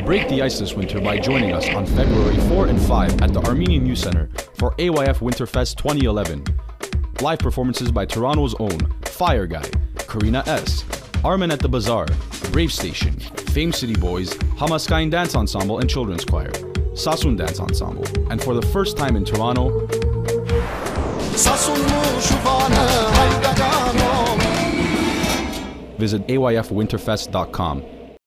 Break the ice this winter by joining us on February 4 and 5 at the Armenian Youth Center for AYF Winterfest 2011. Live performances by Toronto's own Fire Guy, Karina Es, Armen at the Bazaar, Bravestation, Fame City Boiz, Hamazkayin Dance Ensemble and Children's Choir, Sassoun Dance Ensemble, and for the first time in Toronto, visit ayfwinterfest.com